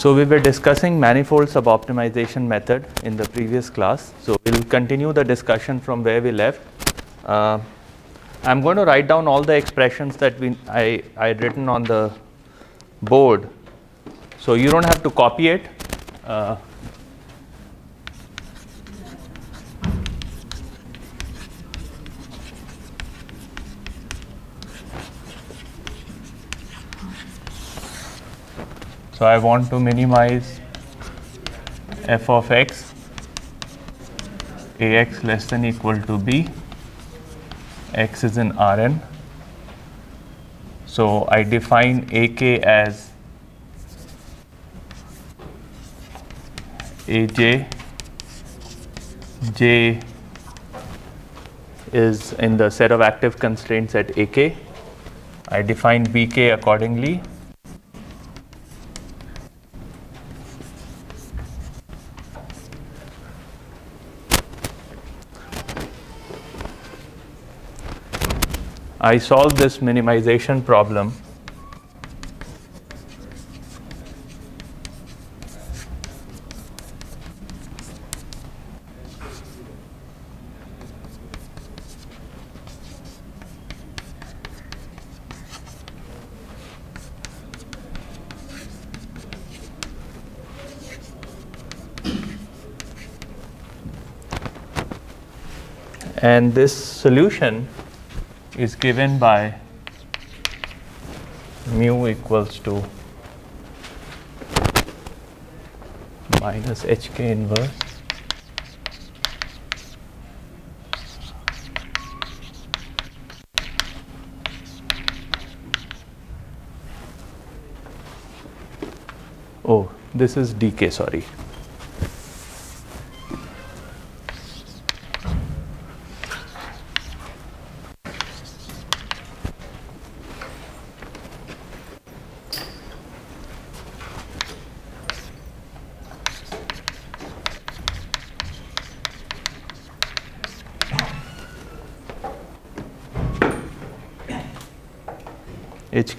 So we were discussing manifold suboptimization method in the previous class. So we'll continue the discussion from where we left. Uh, I'm going to write down all the expressions that we I I had written on the board. So you don't have to copy it. Uh, So I want to minimize f of x ax less than equal to b x is in Rn. So I define ak as aj j is in the set of active constraints at ak. I define bk accordingly I solve this minimization problem. And this solution is given by mu equals to minus hk inverse. Oh this is dk sorry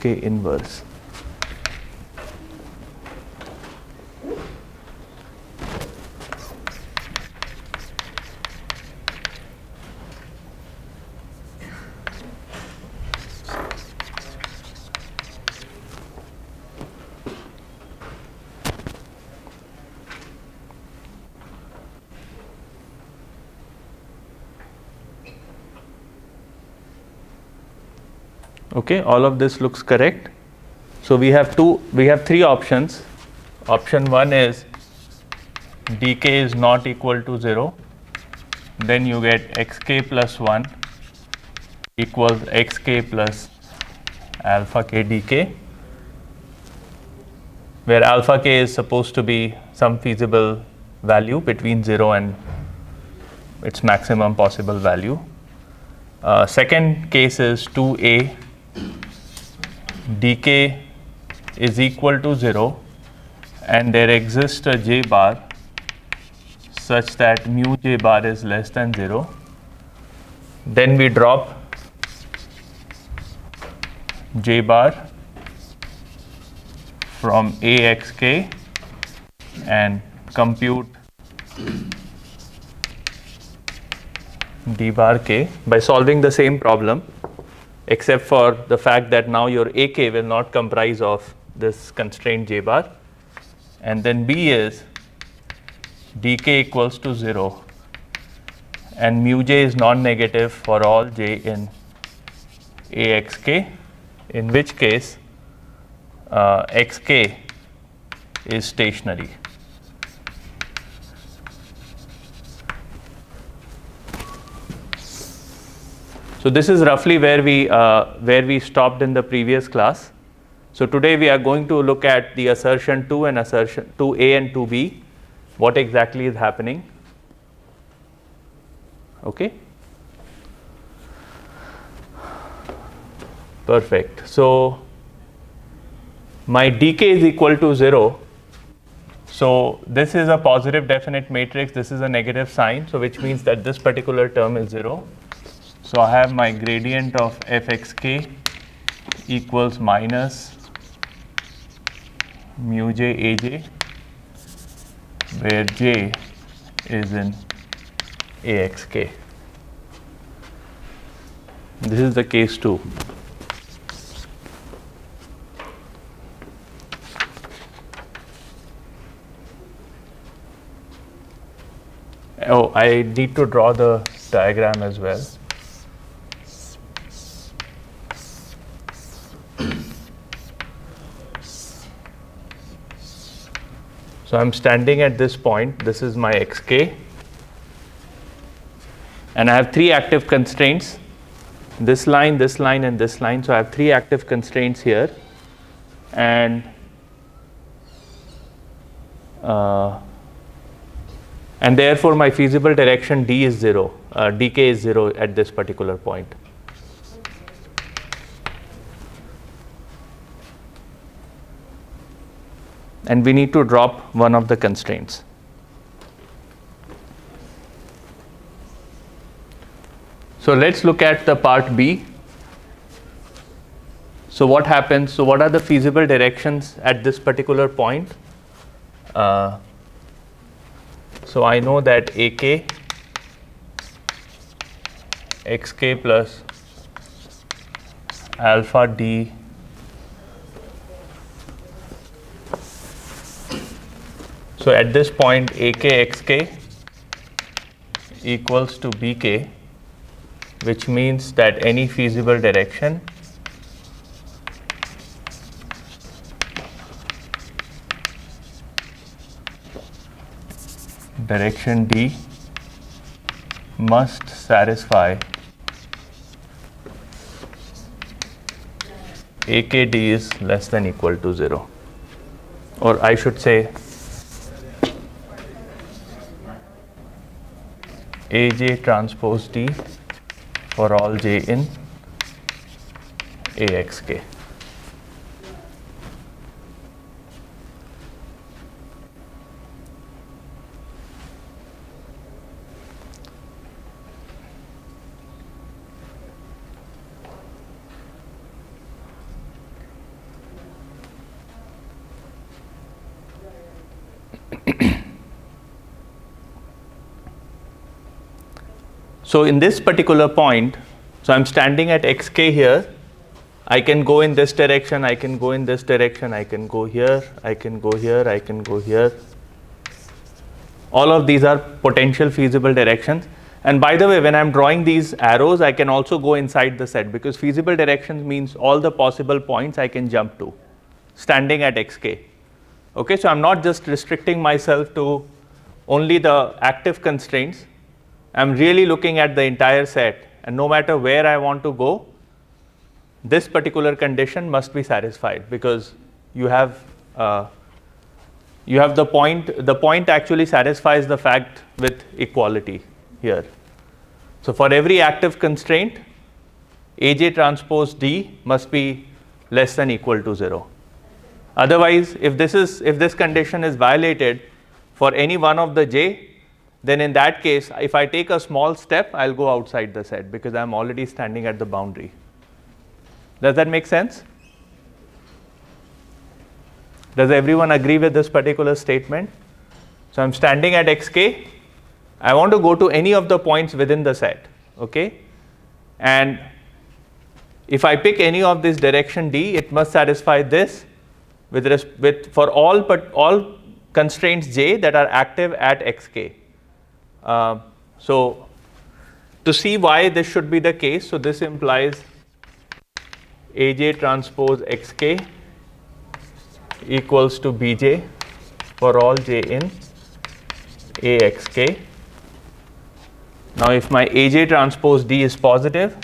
hk inverse. Okay all of this looks correct. So we have two we have three options. Option 1 is dk is not equal to 0 then you get xk plus 1 equals xk plus alpha k dk where alpha k is supposed to be some feasible value between 0 and its maximum possible value. Uh, second case is 2a dk is equal to 0 and there exists a j bar such that mu j bar is less than 0 then we drop j bar from axk and compute d bar k by solving the same problem except for the fact that now your AK will not comprise of this constraint J bar. And then B is dk equals to 0 and mu j is non-negative for all j in axk, in which case uh, xk is stationary. So this is roughly where we uh, where we stopped in the previous class. So today we are going to look at the assertion 2 and assertion 2a and 2b. What exactly is happening? Okay. Perfect. So my dk is equal to 0. So this is a positive definite matrix. This is a negative sign. So which means that this particular term is 0. So I have my gradient of fxk equals minus mu j aj where j is in axk. This is the case 2. Oh, I need to draw the diagram as well. So I'm standing at this point, this is my xk, and I have three active constraints, this line, this line, and this line. So I have three active constraints here, and uh, and therefore my feasible direction d is 0, uh, dk is 0 at this particular point. And we need to drop one of the constraints. So let's look at the part B. So what happens? So what are the feasible directions at this particular point? Uh, so I know that AK xk plus alpha d So at this point AKXK equals to BK which means that any feasible direction direction D must satisfy AKD is less than equal to 0 or I should say AJ transpose D for all J in AXK. So in this particular point, so I'm standing at xk here. I can go in this direction, I can go in this direction, I can go here, I can go here, I can go here. All of these are potential feasible directions. And by the way, when I'm drawing these arrows, I can also go inside the set because feasible directions means all the possible points I can jump to standing at xk. Okay, so I'm not just restricting myself to only the active constraints, I'm really looking at the entire set and no matter where I want to go, this particular condition must be satisfied because you have uh, you have the point the point actually satisfies the fact with equality here. So for every active constraint AJ transpose D must be less than equal to 0. Otherwise if this is if this condition is violated for any one of the J then in that case, if I take a small step, I'll go outside the set because I'm already standing at the boundary. Does that make sense? Does everyone agree with this particular statement? So I'm standing at xk. I want to go to any of the points within the set. Okay? And if I pick any of this direction d, it must satisfy this with, with for all but all constraints j that are active at xk. Uh, so to see why this should be the case, so this implies Aj transpose xk equals to bj for all j in axk. Now if my Aj transpose d is positive,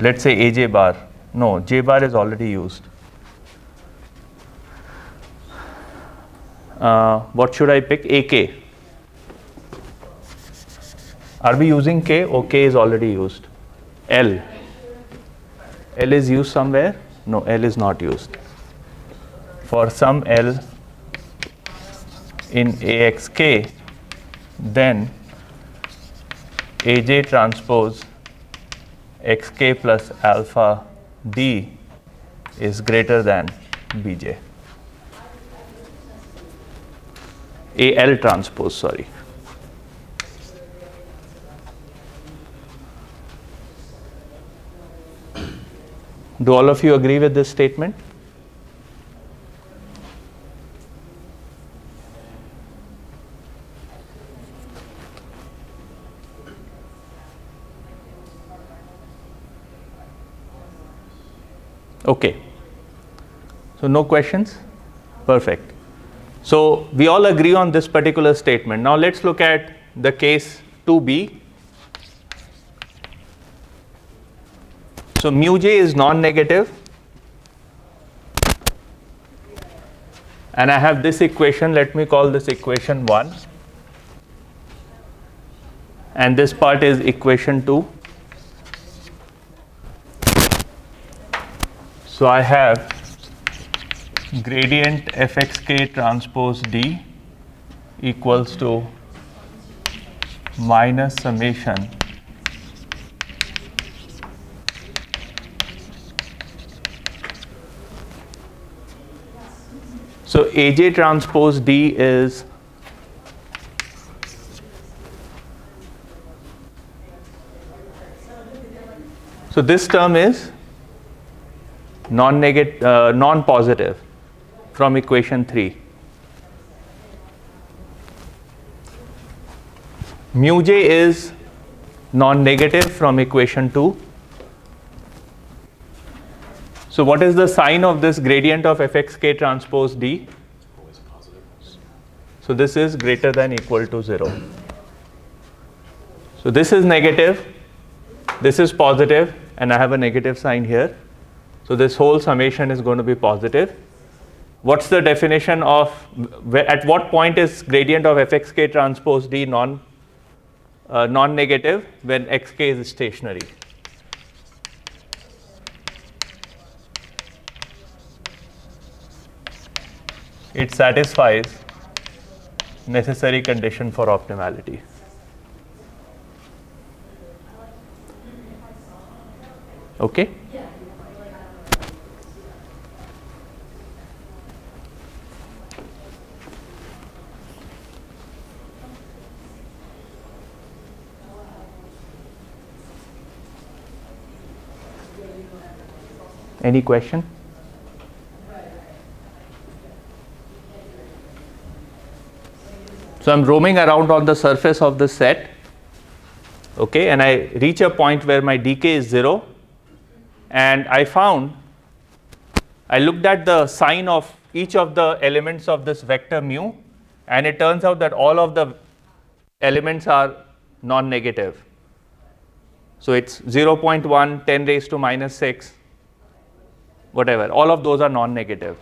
let's say Aj bar, no, j bar is already used. Uh, what should I pick? AK. Are we using K? Or K is already used. L. L is used somewhere? No, L is not used. For some L in AXK, then AJ transpose XK plus alpha D is greater than Bj. AL transpose, sorry. Do all of you agree with this statement? Okay. So no questions? Perfect. So we all agree on this particular statement. Now let's look at the case 2b. So mu j is non-negative. And I have this equation, let me call this equation 1. And this part is equation 2. So I have gradient fxk transpose d equals to minus summation So AJ transpose D is so this term is non-negative, uh, non-positive from equation 3. Mu j is non-negative from equation 2. So what is the sign of this gradient of fxk transpose d? So this is greater than equal to 0. So this is negative, this is positive, and I have a negative sign here. So this whole summation is going to be positive. What's the definition of at what point is gradient of fxk transpose d non uh, non-negative when xk is stationary? It satisfies necessary condition for optimality. Okay? Any question? So I'm roaming around on the surface of the set, okay, and I reach a point where my dk is 0, and I found, I looked at the sign of each of the elements of this vector mu, and it turns out that all of the elements are non-negative. So it's 0.1, 10 raised to minus 6, whatever, all of those are non-negative.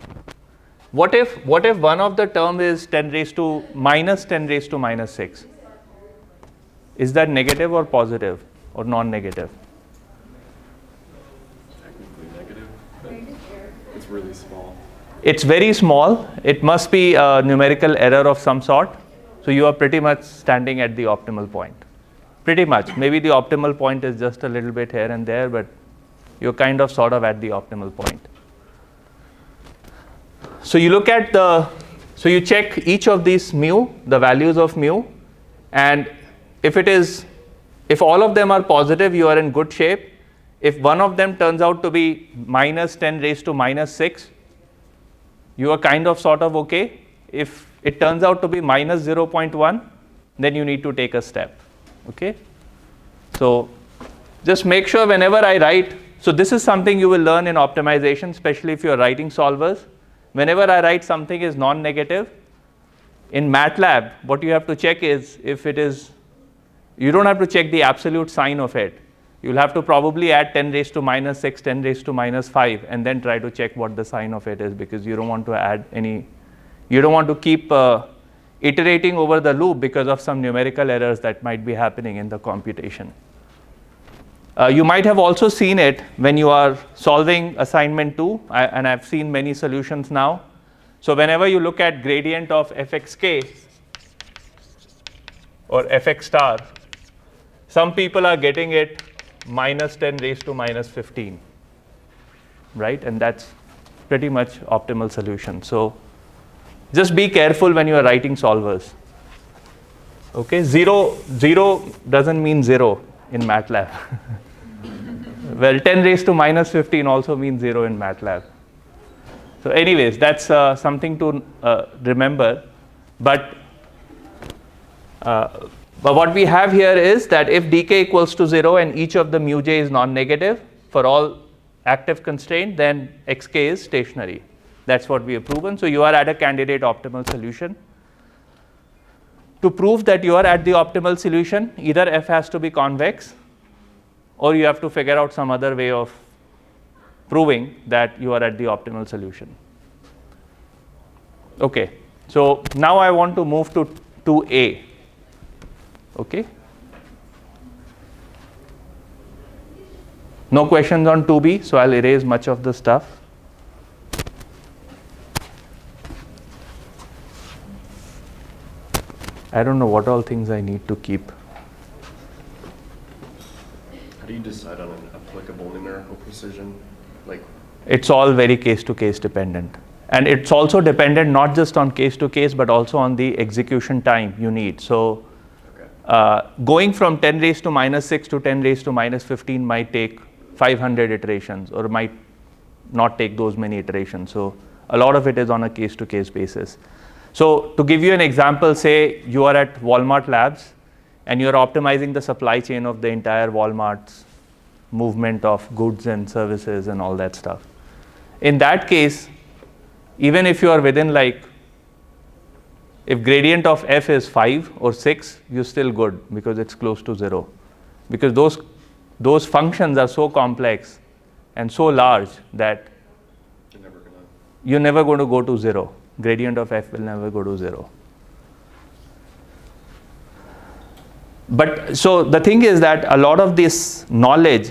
What if, what if one of the term is 10 raised to minus 10 raised to minus 6? Is that negative or positive or non-negative? Technically negative, but it's really small. It's very small. It must be a numerical error of some sort. So you are pretty much standing at the optimal point. Pretty much. Maybe the optimal point is just a little bit here and there, but you're kind of sort of at the optimal point. So you look at the, so you check each of these mu, the values of mu, and if it is, if all of them are positive, you are in good shape. If one of them turns out to be minus 10 raised to minus 6, you are kind of sort of okay. If it turns out to be minus 0.1, then you need to take a step. Okay? So just make sure whenever I write so this is something you will learn in optimization, especially if you're writing solvers. Whenever I write something is non-negative, in MATLAB, what you have to check is if it is, you don't have to check the absolute sign of it. You'll have to probably add 10 raised to minus 6, 10 raised to minus 5, and then try to check what the sign of it is because you don't want to add any, you don't want to keep uh, iterating over the loop because of some numerical errors that might be happening in the computation. Uh, you might have also seen it when you are solving assignment 2, I, and I've seen many solutions now. So whenever you look at gradient of fxk or fx star, some people are getting it minus 10 raised to minus 15. right? And that's pretty much optimal solution. So just be careful when you are writing solvers. Okay, zero, zero doesn't mean zero in MATLAB. well, 10 raised to minus 15 also means zero in MATLAB. So anyways, that's uh, something to uh, remember. But, uh, but what we have here is that if dk equals to 0 and each of the mu j is non-negative for all active constraint, then xk is stationary. That's what we have proven. So you are at a candidate optimal solution. To prove that you are at the optimal solution, either f has to be convex or you have to figure out some other way of proving that you are at the optimal solution. Okay, so now I want to move to 2a. Okay. No questions on 2b, so I'll erase much of the stuff. I don't know what all things I need to keep. Do you decide on an applicable numerical precision? Like, It's all very case to case dependent. And it's also dependent not just on case to case, but also on the execution time you need. So okay, uh, going from 10 raised to minus 6 to 10 raised to minus 15 might take 500 iterations or might not take those many iterations. So a lot of it is on a case to case basis. So to give you an example, say you are at Walmart Labs and you're optimizing the supply chain of the entire Walmart's movement of goods and services and all that stuff. In that case, even if you are within like if gradient of f is 5 or 6 you're still good because it's close to 0 because those those functions are so complex and so large that you're never gonna. you're never going to go to 0 gradient of f will never go to 0 but so the thing is that a lot of this knowledge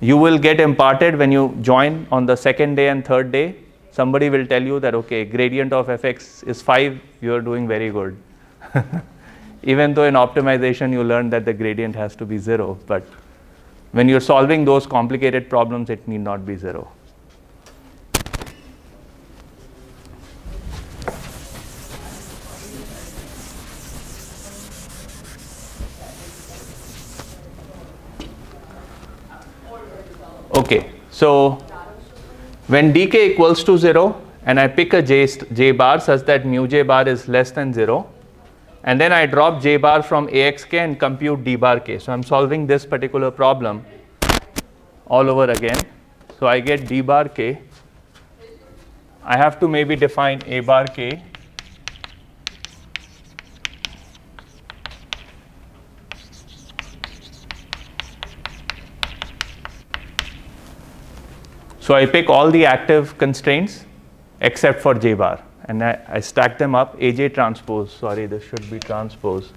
you will get imparted when you join on the second day and third day. Somebody will tell you that okay gradient of fx is 5 you are doing very good. Even though in optimization you learn that the gradient has to be 0 but when you're solving those complicated problems it need not be 0 Okay, so when dk equals to 0 and I pick a j, j bar such that mu j bar is less than 0 and then I drop j bar from axk and compute d bar k. So I'm solving this particular problem all over again. So I get d bar k. I have to maybe define a bar k So I pick all the active constraints except for J bar and I, I stack them up AJ transpose. Sorry, this should be transpose.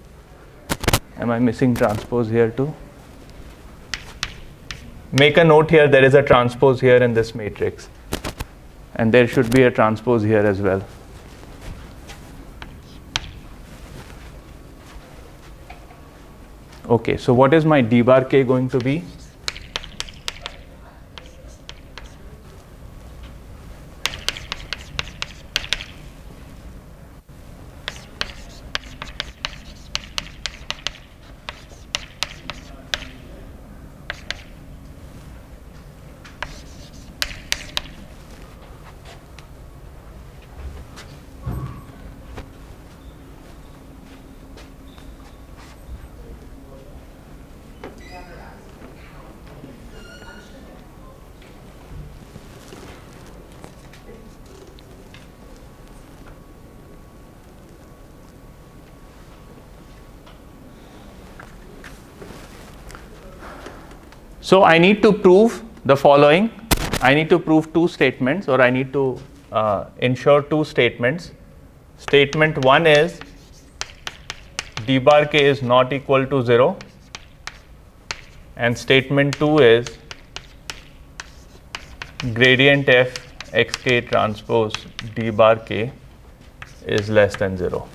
Am I missing transpose here too? Make a note here, there is a transpose here in this matrix. And there should be a transpose here as well. Okay, so what is my d bar k going to be? So I need to prove the following. I need to prove two statements or I need to uh, ensure two statements. Statement one is d bar k is not equal to 0 and statement 2 is gradient f xk transpose d bar k is less than 0.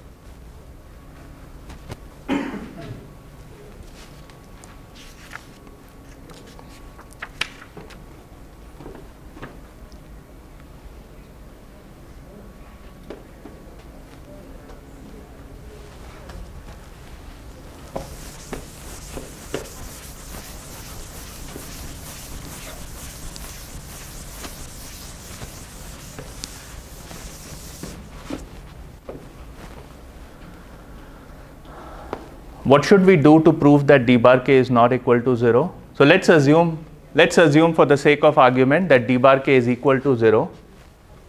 What should we do to prove that d bar k is not equal to 0? So let's assume, let's assume for the sake of argument that d bar k is equal to 0.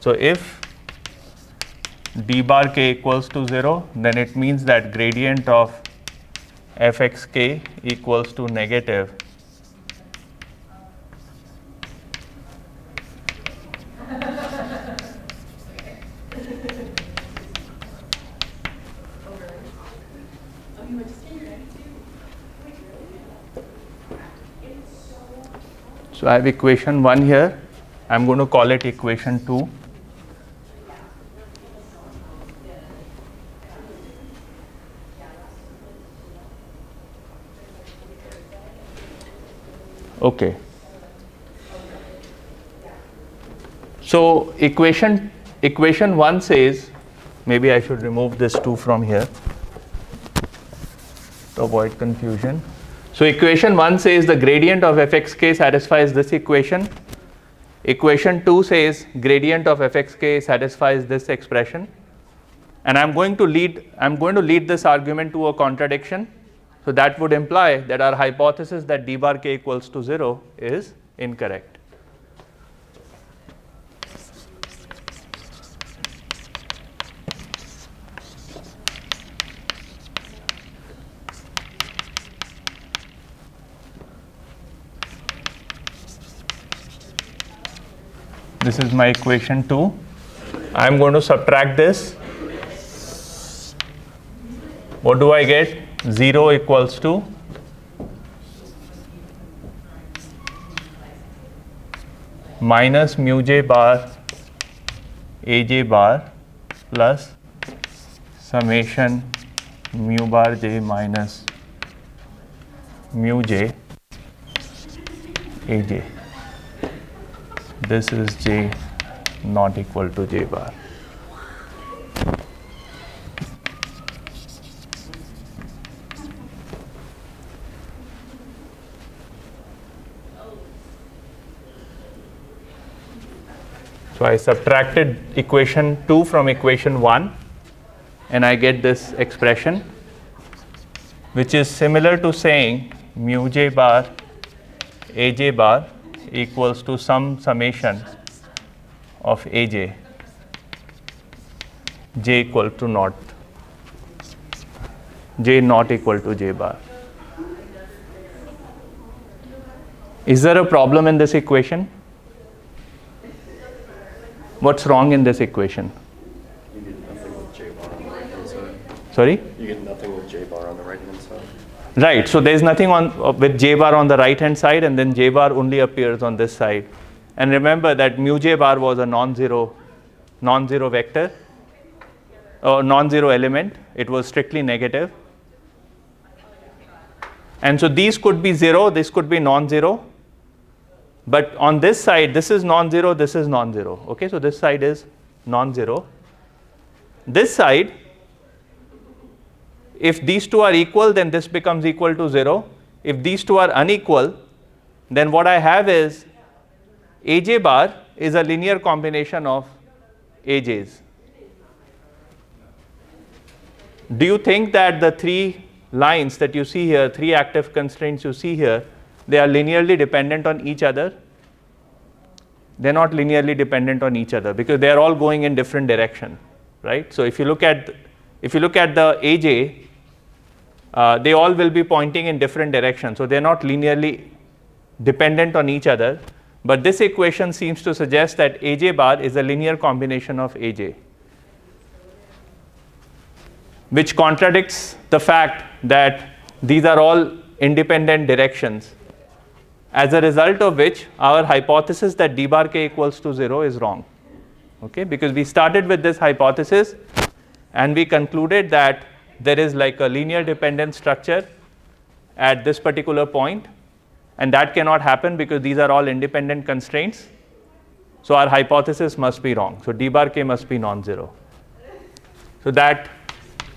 So if d bar k equals to 0, then it means that gradient of fxk equals to negative So I have equation 1 here. I'm going to call it equation 2. Okay. So equation equation 1 says maybe I should remove this 2 from here to avoid confusion. So equation 1 says the gradient of fxk satisfies this equation. Equation 2 says gradient of fxk satisfies this expression. And I'm going to lead I'm going to lead this argument to a contradiction. So that would imply that our hypothesis that d bar k equals to 0 is incorrect. This is my equation 2. I am going to subtract this. What do I get? 0 equals to minus mu j bar aj bar plus summation mu bar j minus mu j aj this is j not equal to j bar. So I subtracted equation 2 from equation 1 and I get this expression which is similar to saying mu j bar aj bar equals to some summation of aj j equal to naught j not equal to j bar. Is there a problem in this equation? What's wrong in this equation? You Right. So there's nothing on uh, with j bar on the right hand side, and then j bar only appears on this side. And remember that mu j bar was a non-zero, non-zero vector, or non-zero element. It was strictly negative. And so these could be zero. This could be non-zero. But on this side, this is non-zero. This is non-zero. Okay. So this side is non-zero. This side if these two are equal, then this becomes equal to 0. If these two are unequal, then what I have is aj bar is a linear combination of aj's. Do you think that the three lines that you see here, three active constraints you see here, they are linearly dependent on each other? They're not linearly dependent on each other because they are all going in different direction, right? So if you look at if you look at the aj, uh, they all will be pointing in different directions. So they're not linearly dependent on each other. But this equation seems to suggest that aj bar is a linear combination of aj, which contradicts the fact that these are all independent directions. As a result of which, our hypothesis that d bar k equals to 0 is wrong. Okay, because we started with this hypothesis and we concluded that there is like a linear dependent structure at this particular point and that cannot happen because these are all independent constraints. So our hypothesis must be wrong. So d bar k must be non-zero. So that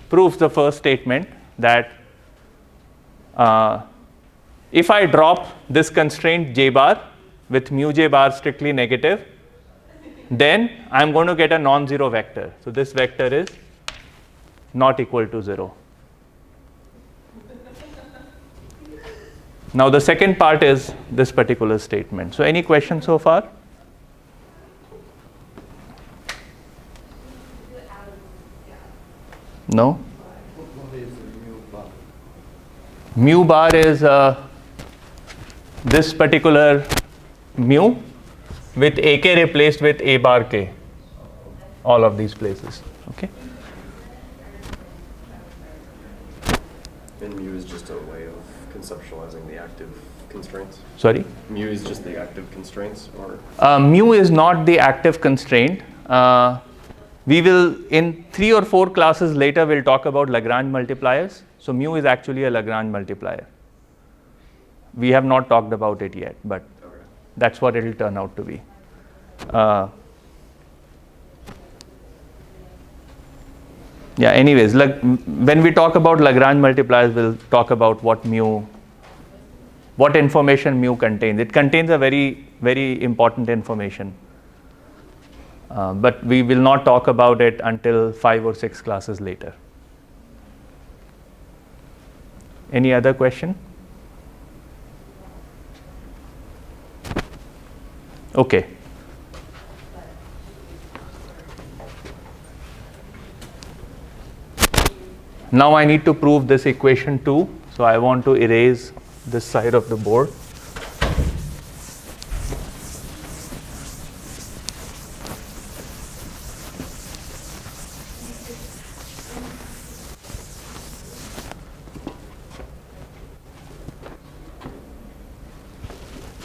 proves the first statement that uh, if I drop this constraint j bar with mu j bar strictly negative, then I'm going to get a non-zero vector. So this vector is not equal to 0. Now the second part is this particular statement. So any questions so far? No? Mu bar is uh, this particular mu with ak replaced with a bar k, all of these places. Okay. Mu is just a way of conceptualizing the active constraints. Sorry. Mu is just the active constraints, or Uh, mu is not the active constraint. Uh, we will, in three or four classes later, we'll talk about Lagrange multipliers. So mu is actually a Lagrange multiplier. We have not talked about it yet, but okay. that's what it will turn out to be. Uh, yeah, anyways, like, when we talk about Lagrange multipliers, we'll talk about what mu, what information mu contains. It contains a very, very important information. Uh, but we will not talk about it until five or six classes later. Any other question? Okay. Now I need to prove this equation too. So I want to erase this side of the board.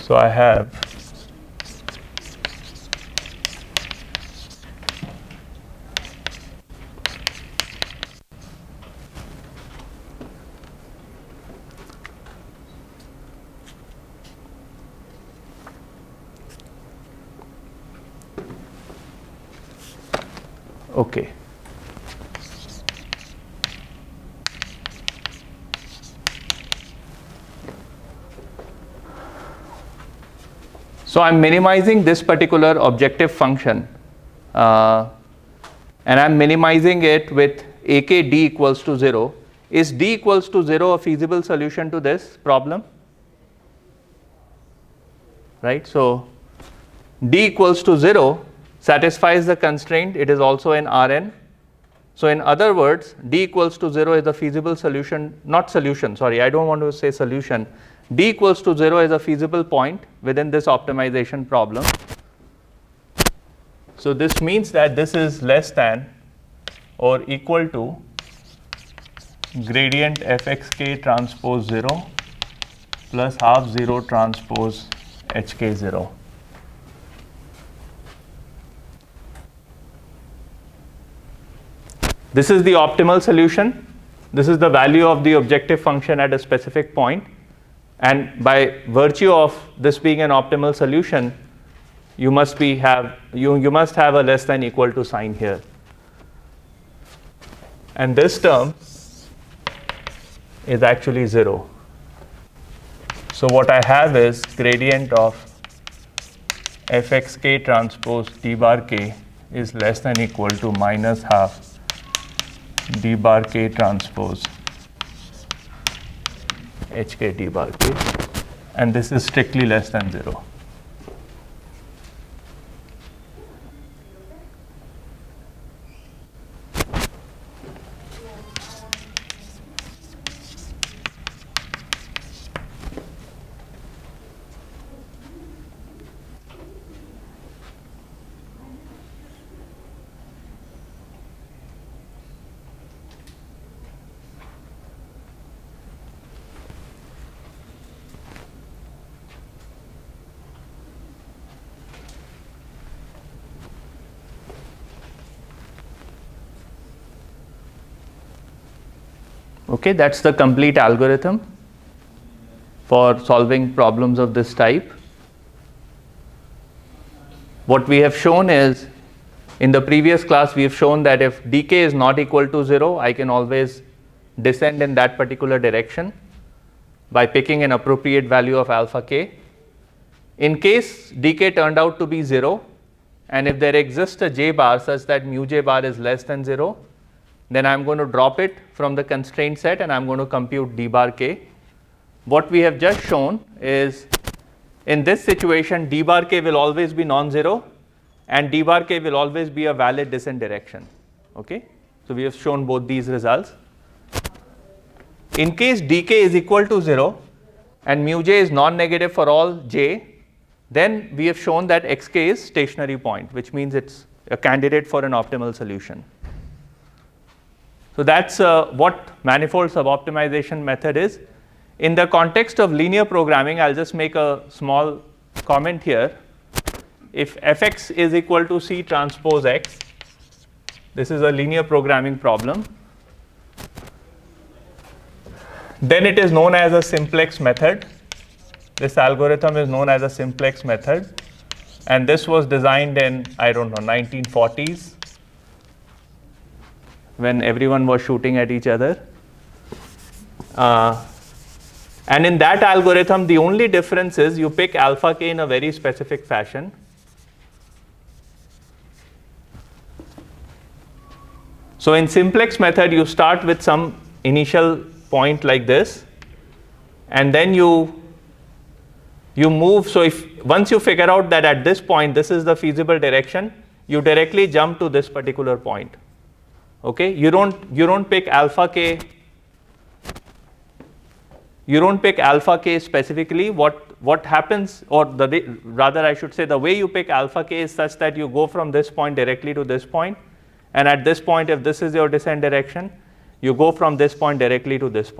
So I have Okay. So I'm minimizing this particular objective function uh, and I'm minimizing it with ak d equals to 0. Is d equals to 0 a feasible solution to this problem? Right? So d equals to 0 satisfies the constraint, it is also an Rn. So in other words, d equals to 0 is a feasible solution, not solution, sorry, I don't want to say solution. d equals to 0 is a feasible point within this optimization problem. So this means that this is less than or equal to gradient fxk transpose 0 plus half 0 transpose hk 0. This is the optimal solution. This is the value of the objective function at a specific point. And by virtue of this being an optimal solution, you must be have you, you must have a less than equal to sign here. And this term is actually 0. So what I have is gradient of fxk transpose d bar k is less than equal to minus half d bar k transpose hk d bar k and this is strictly less than 0. Okay, that's the complete algorithm for solving problems of this type. What we have shown is, in the previous class, we have shown that if dk is not equal to 0, I can always descend in that particular direction by picking an appropriate value of alpha k. In case dk turned out to be 0, and if there exists a j bar such that mu j bar is less than 0, then I'm going to drop it from the constraint set and I'm going to compute d bar k. what we have just shown is in this situation d bar k will always be non-zero and d bar k will always be a valid descent direction. Okay? So, we have shown both these results. In case dk is equal to 0 and mu j is non-negative for all j, then we have shown that xk is stationary point, which means it's a candidate for an optimal solution. So that's uh, what manifold suboptimization method is. In the context of linear programming, I'll just make a small comment here. If fx is equal to c transpose x, this is a linear programming problem, then it is known as a simplex method. This algorithm is known as a simplex method. And this was designed in, I don't know, 1940s when everyone was shooting at each other. Uh, and in that algorithm, the only difference is you pick alpha k in a very specific fashion. So in simplex method, you start with some initial point like this, and then you you move. So if once you figure out that at this point this is the feasible direction, you directly jump to this particular point. Okay, you don't you don't pick alpha k. You don't pick alpha k specifically. What what happens, or the rather I should say, the way you pick alpha k is such that you go from this point directly to this point, and at this point, if this is your descent direction, you go from this point directly to this.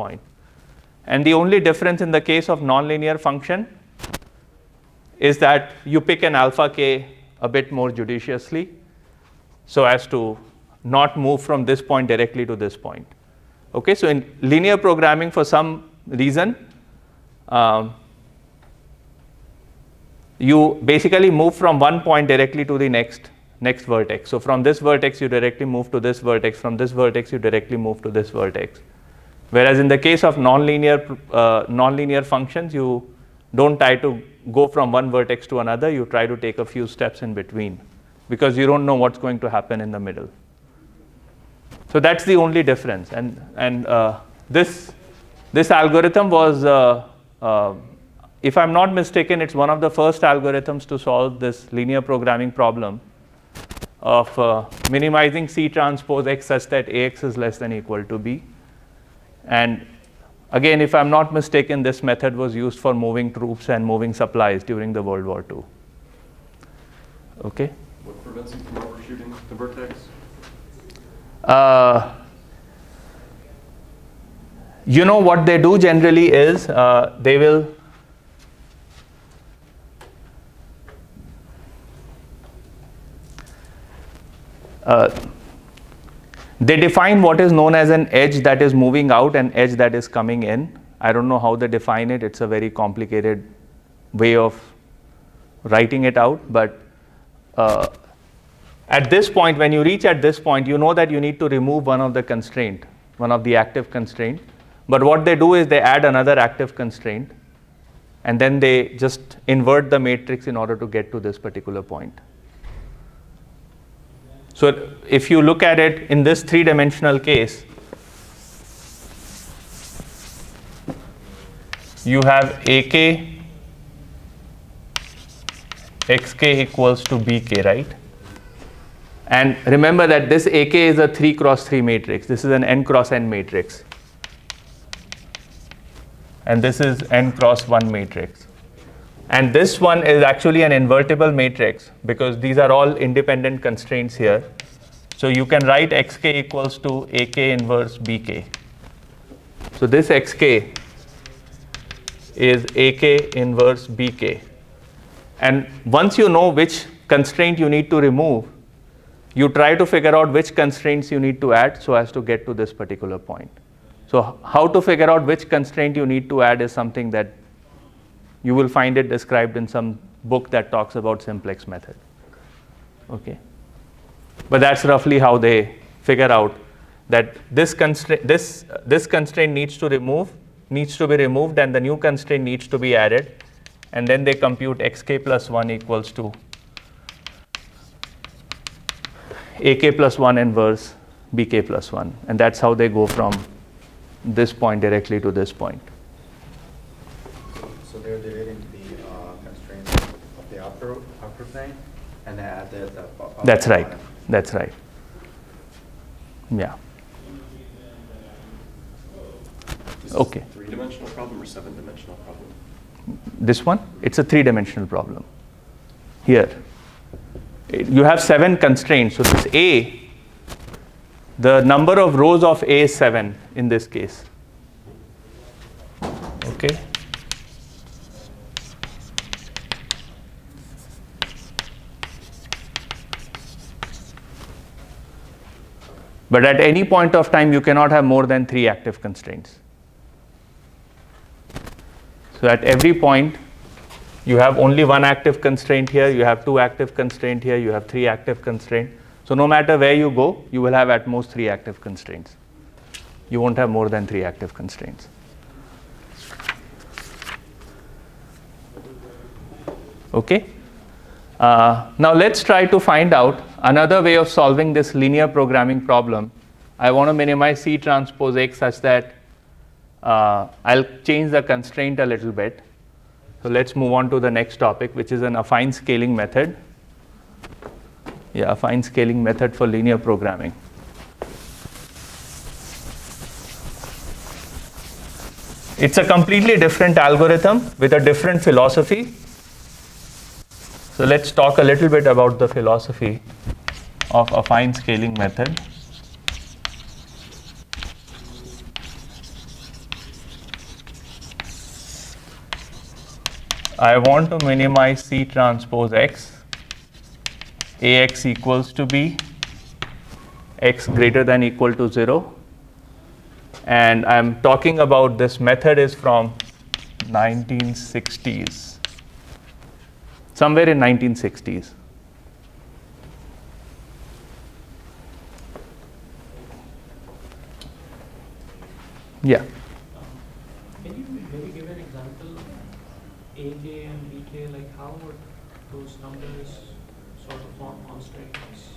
And the only difference in the case of nonlinear function is that you pick an alpha k a bit more judiciously so as to not move from this point directly to this point. Okay, so in linear programming, for some reason, um, you basically move from one point directly to the next next vertex. So from this vertex, you directly move to this vertex. From this vertex, you directly move to this vertex. Whereas in the case of nonlinear, uh, nonlinear functions, you don't try to go from one vertex to another. You try to take a few steps in between because you don't know what's going to happen in the middle. So that's the only difference. And, and uh, this, this algorithm was, uh, uh if I'm not mistaken, it's one of the first algorithms to solve this linear programming problem of uh, minimizing C transpose X such that AX is less than equal to B. And again, if I'm not mistaken, this method was used for moving troops and moving supplies during the World War II. Okay? What prevents you from overshooting the vertex? Uh, you know what they do generally is uh, they will Uh, they define what is known as an edge that is moving out and edge that is coming in. I don't know how they define it. It's a very complicated way of writing it out. But uh, at this point, when you reach at this point, you know that you need to remove one of the constraint, one of the active constraint. But what they do is they add another active constraint and then they just invert the matrix in order to get to this particular point. So if you look at it in this three-dimensional case, you have AK xk equals to bk, right? And remember that this AK is a 3 cross 3 matrix. This is an n cross n matrix. And this is n cross 1 matrix. And this one is actually an invertible matrix because these are all independent constraints here. So you can write xk equals to ak inverse bk. So this xk is ak inverse bk. And once you know which constraint you need to remove, you try to figure out which constraints you need to add so as to get to this particular point. So how to figure out which constraint you need to add is something that you will find it described in some book that talks about simplex method. Okay. But that's roughly how they figure out that this constraint, this, this constraint needs to remove, needs to be removed and the new constraint needs to be added. And then they compute xk plus 1 equals to ak plus 1 inverse bk plus 1. And that's how they go from this point directly to this point. So they're deleting the uh, constraints of the upper, upper plane and they added the That's right. That's right. Yeah. Okay. Three-dimensional problem or seven-dimensional problem? This one? It's a three-dimensional problem. Here you have seven constraints. So this A, the number of rows of A is seven in this case. Okay. But at any point of time, you cannot have more than three active constraints. So at every point, you have only one active constraint here, you have two active constraint here, you have three active constraint. So no matter where you go, you will have at most three active constraints. You won't have more than three active constraints. Okay? Uh, now let's try to find out another way of solving this linear programming problem. I want to minimize C transpose X such that uh, I'll change the constraint a little bit. So let's move on to the next topic, which is an affine scaling method. Yeah, affine scaling method for linear programming. It's a completely different algorithm with a different philosophy. So let's talk a little bit about the philosophy of affine scaling method. I want to minimize C transpose X, AX equals to B, X greater than equal to 0. And I'm talking about this method is from 1960s, somewhere in 1960s. Yeah. Can you maybe give an example, AK and BK, like how would those numbers sort of form constraints?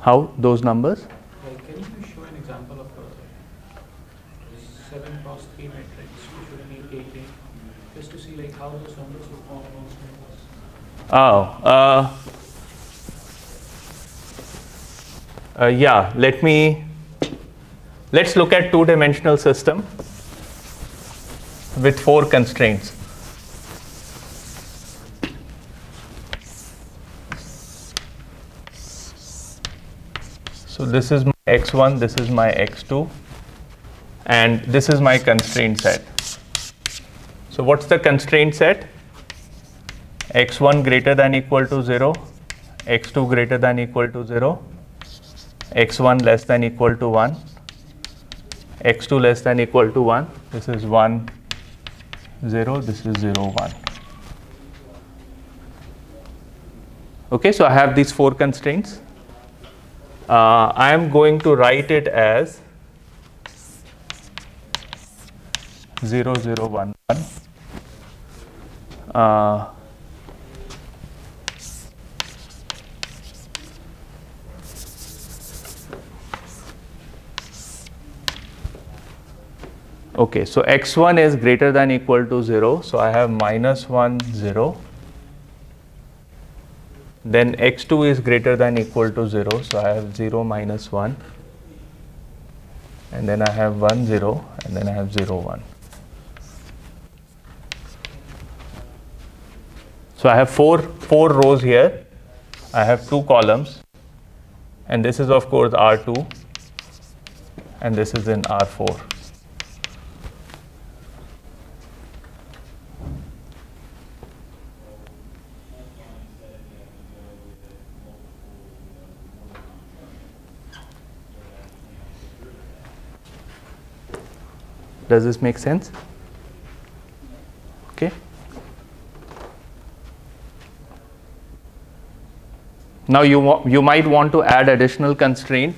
How those numbers? Like, can you show an example of a seven cross three matrix which would be AK, just to see like how those numbers would form constraints? Oh, uh, uh, yeah, let me, let's look at two-dimensional system with four constraints. So this is my x1, this is my x2, and this is my constraint set. So what's the constraint set? x1 greater than equal to 0, x2 greater than equal to 0, x1 less than equal to 1, x2 less than equal to 1. This is 1, 0, this is 0, 1. Okay, so I have these four constraints. Uh, I am going to write it as 0, 0, 1, 1. Uh, Okay, so x1 is greater than equal to 0, so I have minus 1, 0. Then x2 is greater than equal to 0, so I have 0, minus 1. And then I have 1, 0, and then I have 0, 1. So I have four, four rows here. I have two columns. And this is, of course, R2. And this is in R4. Does this make sense? Okay. Now you, you might want to add additional constraint.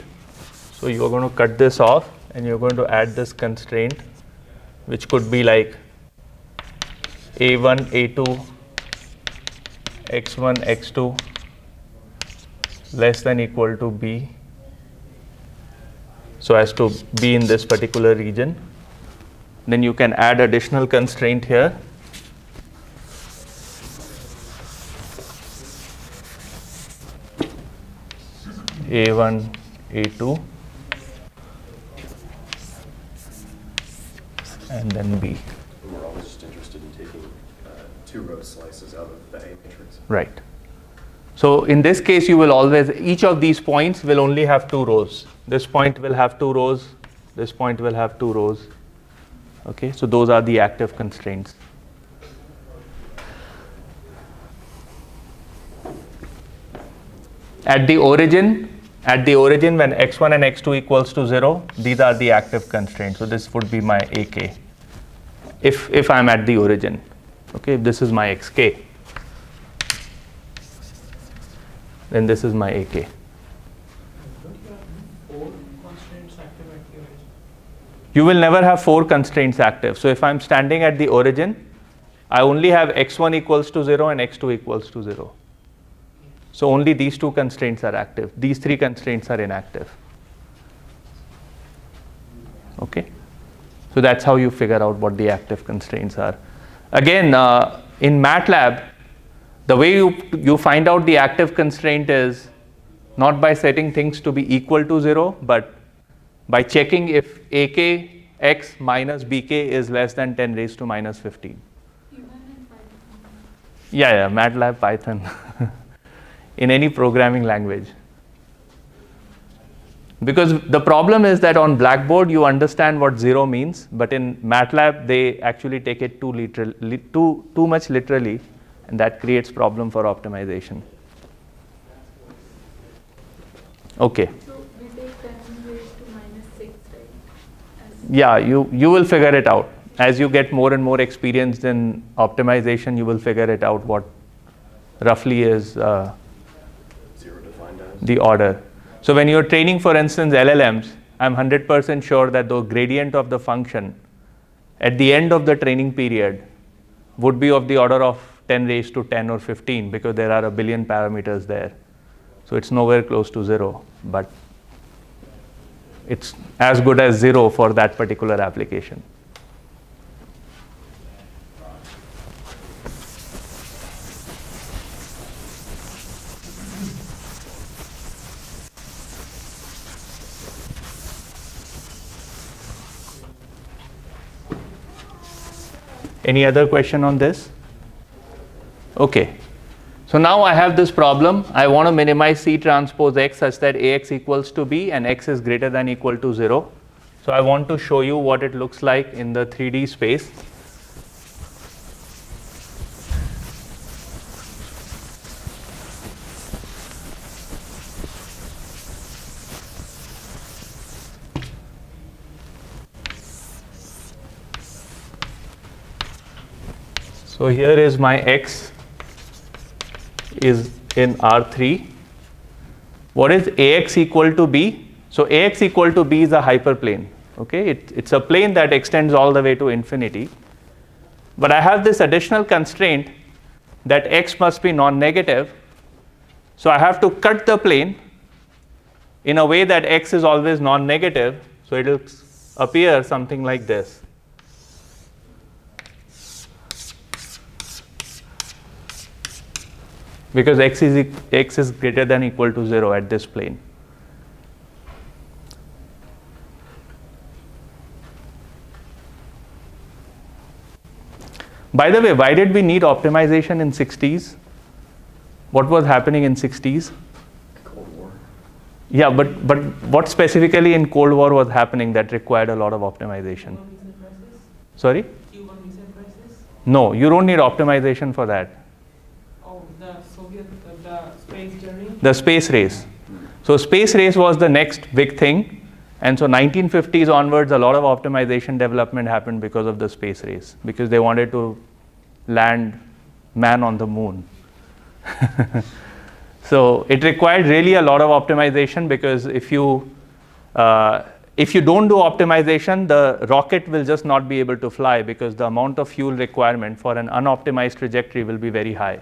So you're going to cut this off and you're going to add this constraint, which could be like A1, A2, X1, X2 less than equal to B. So as to be in this particular region. Then you can add additional constraint here. A1, A2, and then B. We're always just interested in taking uh, two row slices out of the A matrix. Right. So in this case, you will always, each of these points will only have two rows. This point will have two rows, this point will have two rows. Okay, so those are the active constraints. At the origin, at the origin when x1 and x2 equals to 0, these are the active constraints. So this would be my ak if, if I'm at the origin. Okay, if this is my xk, then this is my ak. Don't you have four constraints active at your edge? You will never have four constraints active. So if I'm standing at the origin, I only have x1 equals to 0 and x2 equals to 0. So only these two constraints are active. These three constraints are inactive. Okay? So that's how you figure out what the active constraints are. Again, uh, in MATLAB, the way you, you find out the active constraint is not by setting things to be equal to 0, but by checking if ak x minus bk is less than 10 raised to minus 15. Yeah, yeah, MATLAB, Python, in any programming language. Because the problem is that on Blackboard you understand what zero means, but in MATLAB they actually take it too, literal, li too, too much literally, and that creates problem for optimization. Okay. So we take 10 raised to minus 6, right? As Yeah, you, you will figure it out. As you get more and more experienced in optimization, you will figure it out what roughly is uh, Zero the order. So when you're training, for instance, LLMs, I'm 100% sure that the gradient of the function at the end of the training period would be of the order of 10 raised to 10 or 15 because there are a billion parameters there. So it's nowhere close to zero, but it's as good as zero for that particular application. Any other question on this? Okay. So now I have this problem. I want to minimize C transpose X such that AX equals to B and X is greater than equal to 0. So I want to show you what it looks like in the 3D space. So here is my X is in R3. What is AX equal to B? So AX equal to B is a hyperplane. Okay, it, it's a plane that extends all the way to infinity. But I have this additional constraint that X must be non-negative. So I have to cut the plane in a way that X is always non-negative. So it will appear something like this. Because x is, e- x is greater than equal to 0 at this plane. By the way, why did we need optimization in 60s? What was happening in 60s? Cold War. Yeah, but, but what specifically in Cold War was happening that required a lot of optimization? Visa crisis? Sorry? Cuban visa crisis? No, you don't need optimization for that. Oh, the Soviet, uh, the space race. So space race was the next big thing. And so 1950s onwards, a lot of optimization development happened because of the space race, because they wanted to land man on the moon. so it required really a lot of optimization because if you uh, if you don't do optimization, the rocket will just not be able to fly because the amount of fuel requirement for an unoptimized trajectory will be very high.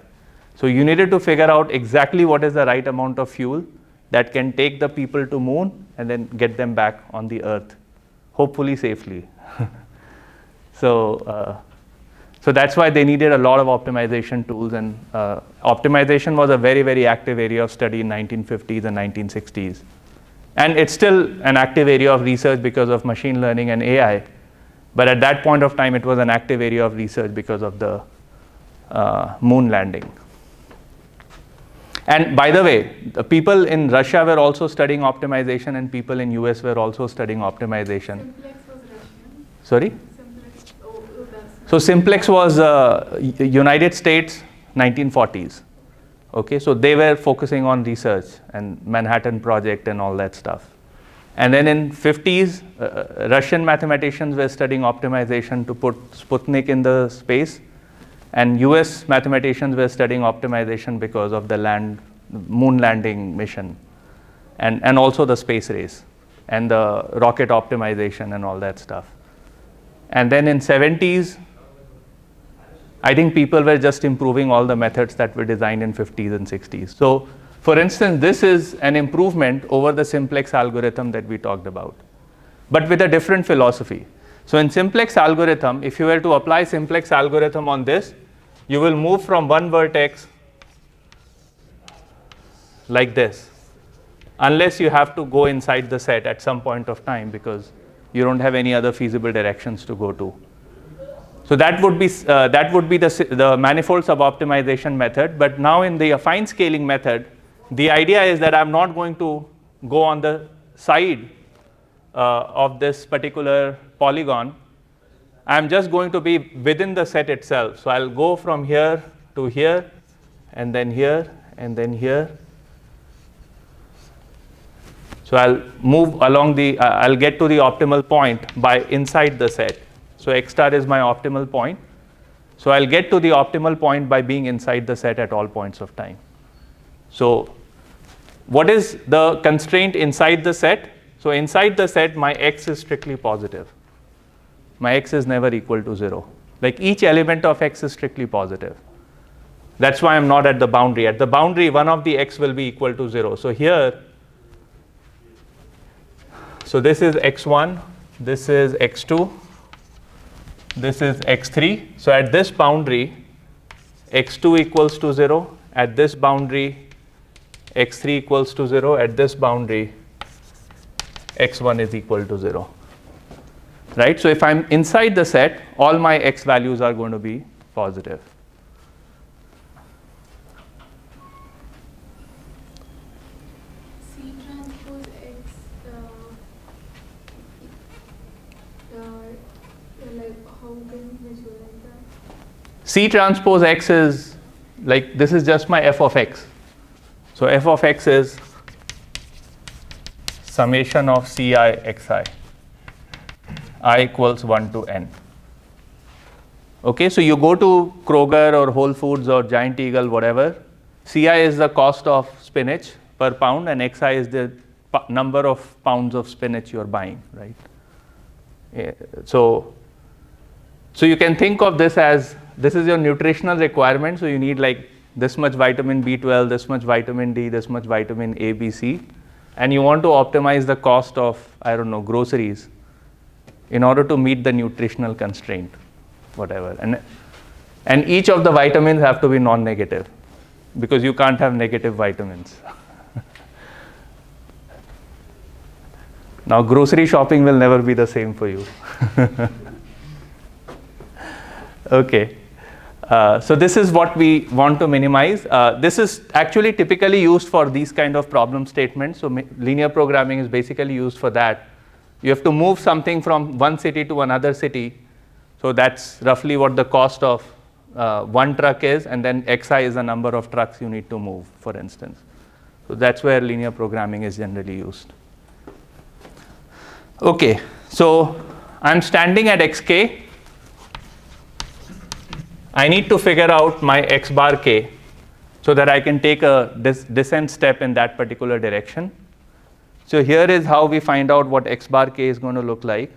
So you needed to figure out exactly what is the right amount of fuel that can take the people to moon and then get them back on the earth, hopefully safely. so uh, So that's why they needed a lot of optimization tools, and uh, optimization was a very, very active area of study in 1950s and 1960s. And it's still an active area of research because of machine learning and AI. But at that point of time, it was an active area of research because of the uh, moon landing. And by the way, the people in Russia were also studying optimization, and people in US were also studying optimization. Simplex was Russian. Sorry. Simplex. Oh, oh. So Simplex was uh, United States 1940s. Okay, so they were focusing on research and Manhattan Project and all that stuff. And then in 50s, uh, uh, Russian mathematicians were studying optimization to put Sputnik in the space, and US mathematicians were studying optimization because of the land, moon landing mission, and, and also the space race, and the rocket optimization and all that stuff. And then in 70s, I think people were just improving all the methods that were designed in 50s and 60s. So, for instance, this is an improvement over the simplex algorithm that we talked about, but with a different philosophy. So, in simplex algorithm, if you were to apply simplex algorithm on this, you will move from one vertex like this, unless you have to go inside the set at some point of time because you don't have any other feasible directions to go to. So that would be uh, that would be the the manifold suboptimization method. But now in the affine scaling method, the idea is that I'm not going to go on the side uh, of this particular polygon. I'm just going to be within the set itself. So I'll go from here to here, and then here, and then here. So I'll move along the, uh, I'll get to the optimal point by inside the set. So x star is my optimal point. So I'll get to the optimal point by being inside the set at all points of time. So what is the constraint inside the set? So inside the set, my x is strictly positive. My x is never equal to 0. Like each element of x is strictly positive. That's why I'm not at the boundary. At the boundary, one of the x will be equal to 0. So here, so this is x1, this is x2, this is x3. So at this boundary, x2 equals to 0. At this boundary, x3 equals to 0. At this boundary, x1 is equal to 0. Right? So if I'm inside the set, all my x values are going to be positive. C transpose X. Uh, uh, like how can visualize that? C transpose x is like this is just my f of x. So f of x is summation of ci xi. I equals 1 to n. Okay, so you go to Kroger or Whole Foods or Giant Eagle, whatever. Ci is the cost of spinach per pound, and xi is the number of pounds of spinach you're buying, right? Yeah, so so you can think of this as this is your nutritional requirement. So you need like this much vitamin B12, this much vitamin D, this much vitamin A, B, C, and you want to optimize the cost of I don't know groceries in order to meet the nutritional constraint, whatever. And and each of the vitamins have to be non-negative because you can't have negative vitamins. now grocery shopping will never be the same for you. Okay. Uh, so this is what we want to minimize. Uh, this is actually typically used for these kind of problem statements. So linear programming is basically used for that. You have to move something from one city to another city. So that's roughly what the cost of uh, one truck is, and then xi is the number of trucks you need to move, for instance. So that's where linear programming is generally used. Okay, so I'm standing at xk. I need to figure out my x bar k so that I can take a descent step in that particular direction. So here is how we find out what x bar k is going to look like.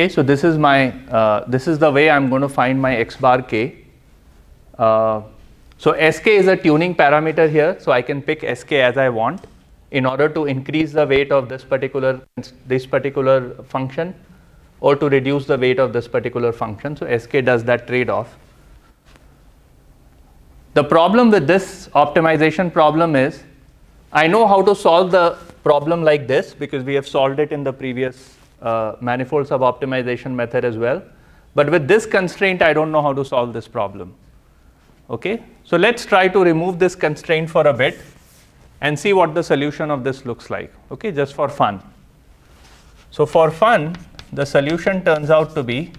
Okay, so this is my uh, this is the way I'm going to find my x bar k. Uh, so sk is a tuning parameter here, so I can pick sk as I want in order to increase the weight of this particular this particular function or to reduce the weight of this particular function. So sk does that trade-off. The problem with this optimization problem is I know how to solve the problem like this because we have solved it in the previous uh, manifold sub-optimization method as well. But with this constraint, I don't know how to solve this problem. Okay, so let's try to remove this constraint for a bit and see what the solution of this looks like. Okay, just for fun. So for fun, the solution turns out to be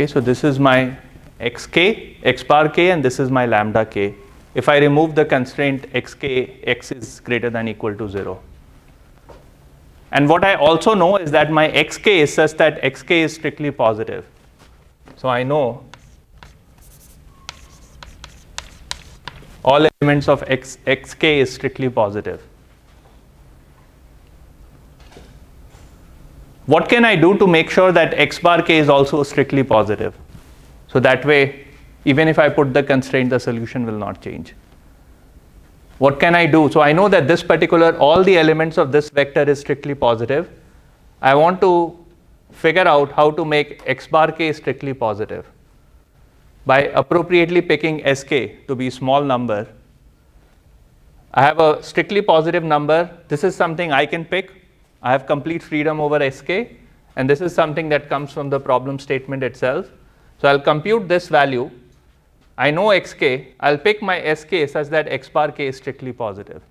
Okay, so this is my xk, x bar k, and this is my lambda k. If I remove the constraint xk, x is greater than equal to 0. And what I also know is that my xk is such that xk is strictly positive. So I know all elements of x, xk is strictly positive. What can I do to make sure that x bar k is also strictly positive? So that way, even if I put the constraint, the solution will not change. What can I do? So I know that this particular, all the elements of this vector is strictly positive. I want to figure out how to make x bar k strictly positive by appropriately picking sk to be small number. I have a strictly positive number. This is something I can pick I have complete freedom over sk and this is something that comes from the problem statement itself. So I'll compute this value. I know xk, I'll pick my sk such that x bar k is strictly positive.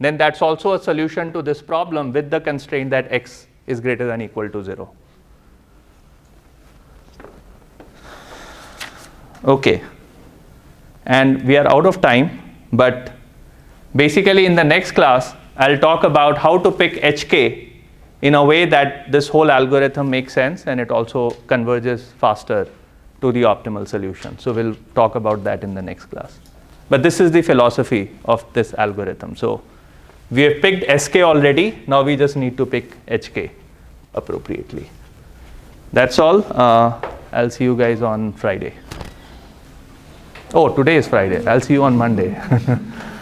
Then that's also a solution to this problem with the constraint that x is greater than equal to 0. Okay, and we are out of time, but basically in the next class, I'll talk about how to pick hk in a way that this whole algorithm makes sense and it also converges faster to the optimal solution. So we'll talk about that in the next class. But this is the philosophy of this algorithm. So we have picked sk already. Now we just need to pick hk appropriately. That's all. Uh, I'll see you guys on Friday. Oh, today is Friday. I'll see you on Monday.